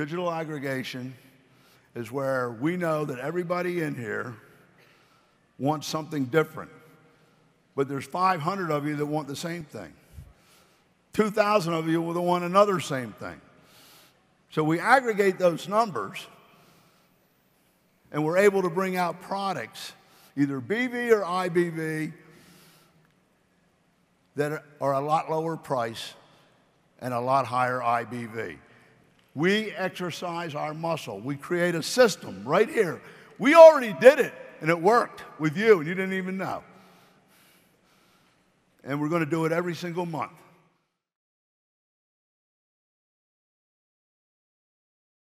Digital aggregation is where we know that everybody in here wants something different. But there's 500 of you that want the same thing. 2,000 of you will want another same thing. So we aggregate those numbers and we're able to bring out products, either BV or IBV, that are a lot lower price and a lot higher IBV. We exercise our muscle. We create a system right here. We already did it and it worked with you and you didn't even know. And we're going to do it every single month.